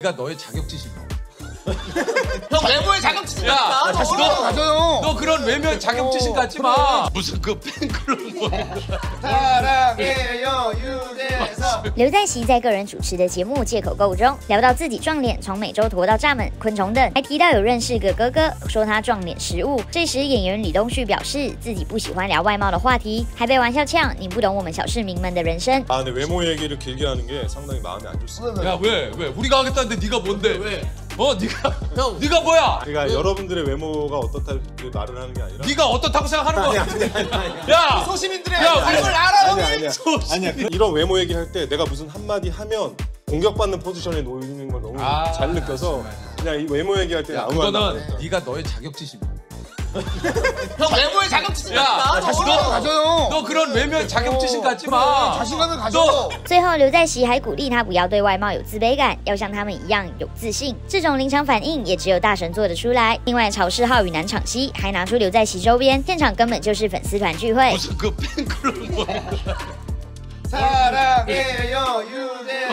네가 너의 자격지심 형 외모에 자격지심 야, 있다. 자신 너. 맞아요. 너 그런 외면 자격지심 갖지 마 무슨 그 팬클럽 뭐。 刘在熙在个人主持的节目《借口购物》中聊到自己撞脸，从美洲驼到蚱蜢、昆虫等，还提到有认识个哥哥，说他撞脸食物。这时演员李东旭表示自己不喜欢聊外貌的话题，还被玩笑呛：“你不懂我们小市民们的人生。 아, 근데 외모 얘기를 길게 하는 게 상당히 마음에 안 좋습니다. 야왜 왜 우리가 하겠다는데 네가 뭔데 왜? 어 네가 형. 네가 뭐야 그러니까 여러분들의 외모가 어떻다 그 말을 하는 게 아니라 네가 어떻다고 생각하는 거야 야 소시민들의 야, 삶을 우리- 알아 아니야. 아니야 그- 이런 외모 얘기할 때 내가 무슨 한마디 하면 공격받는 포지션에 놓이는 걸 너무 아, 잘 느껴서 그냥 이 외모 얘기할 때 야, 아무 말도 안 그거는 했다. 네가 너의 자격지심 형 외모에 자격지심 야, 있다. 자신감을 가져요. 너 그런 외면 자격지심 갖지 마 자신감을 가져. 最后，刘在熙还鼓励他不要对外貌有自卑感，要像他们一样有自信。这种临场反应也只有大神做得出来。另外，曹世浩与南场熙还拿出刘在熙周边，现场根本就是粉丝团聚会。 무슨 그 팬클럽 뭐 사랑해요 유재석。